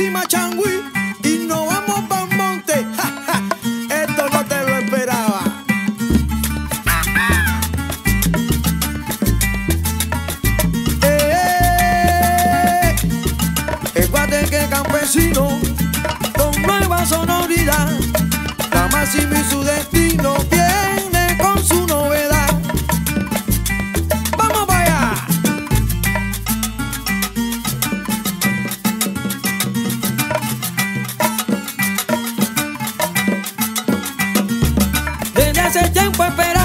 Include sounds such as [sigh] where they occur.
encima y nos vamos pa' un monte. [laughs] Esto no te lo esperaba. Eh, el guateque campesino con nueva sonoridad. La máxima y su destino hace tiempo esperando.